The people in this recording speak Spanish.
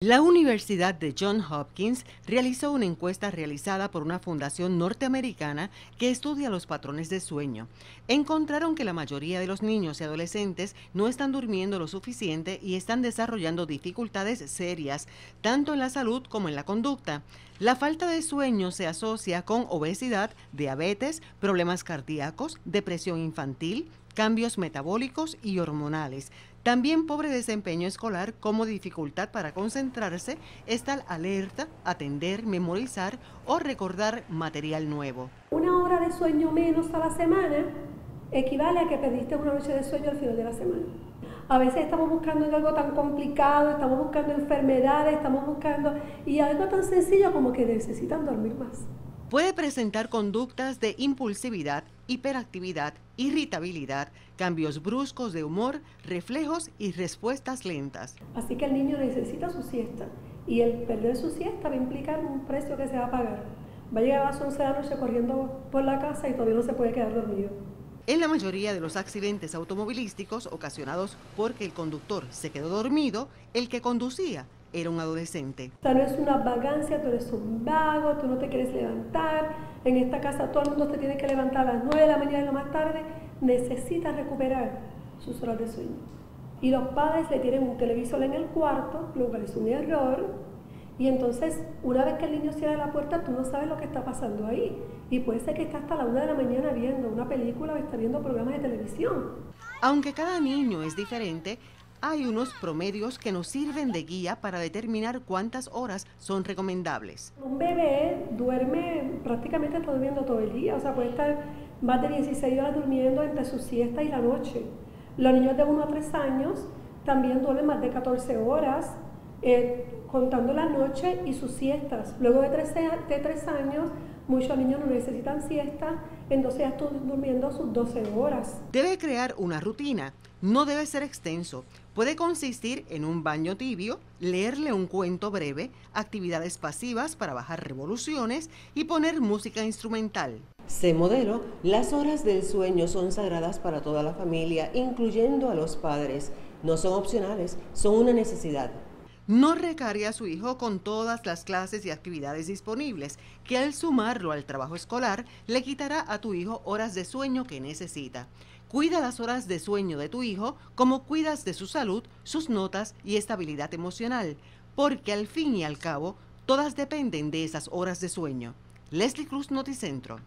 La Universidad de Johns Hopkins realizó una encuesta realizada por una fundación norteamericana que estudia los patrones de sueño. Encontraron que la mayoría de los niños y adolescentes no están durmiendo lo suficiente y están desarrollando dificultades serias, tanto en la salud como en la conducta. La falta de sueño se asocia con obesidad, diabetes, problemas cardíacos, depresión infantil, cambios metabólicos y hormonales. También pobre desempeño escolar como dificultad para concentrarse, estar alerta, atender, memorizar o recordar material nuevo. Una hora de sueño menos a la semana equivale a que perdiste una noche de sueño al final de la semana. A veces estamos buscando algo tan complicado, estamos buscando enfermedades, estamos buscando y algo tan sencillo como que necesitan dormir más. Puede presentar conductas de impulsividad, hiperactividad, irritabilidad, cambios bruscos de humor, reflejos y respuestas lentas. Así que el niño necesita su siesta y el perder su siesta va a implicar un precio que se va a pagar. Va a llegar a las 11 de la noche corriendo por la casa y todavía no se puede quedar dormido. En la mayoría de los accidentes automovilísticos ocasionados porque el conductor se quedó dormido, el que conducía era un adolescente. O sea, no es una vagancia, tú eres un vago, tú no te quieres levantar. En esta casa todo el mundo te tiene que levantar a las 9 de la mañana y lo más tarde. Necesitas recuperar sus horas de sueño. Y los padres le tienen un televisor en el cuarto, lo cual es un error. Y entonces, una vez que el niño cierra la puerta, tú no sabes lo que está pasando ahí. Y puede ser que está hasta la una de la mañana viendo una película o está viendo programas de televisión. Aunque cada niño es diferente, hay unos promedios que nos sirven de guía para determinar cuántas horas son recomendables. Un bebé duerme prácticamente está durmiendo todo el día, o sea, puede estar más de 16 horas durmiendo entre su siesta y la noche. Los niños de 1 a 3 años también duermen más de 14 horas, eh, contando la noche y sus siestas. Luego de 3, de 3 años, muchos niños no necesitan siesta, entonces ya están durmiendo sus 12 horas. Debe crear una rutina no debe ser extenso. Puede consistir en un baño tibio, leerle un cuento breve, actividades pasivas para bajar revoluciones y poner música instrumental. Se modelo, las horas del sueño son sagradas para toda la familia, incluyendo a los padres. No son opcionales, son una necesidad. No recargue a su hijo con todas las clases y actividades disponibles, que al sumarlo al trabajo escolar le quitará a tu hijo horas de sueño que necesita. Cuida las horas de sueño de tu hijo como cuidas de su salud, sus notas y estabilidad emocional, porque al fin y al cabo, todas dependen de esas horas de sueño. Leslie Cruz Noticentro.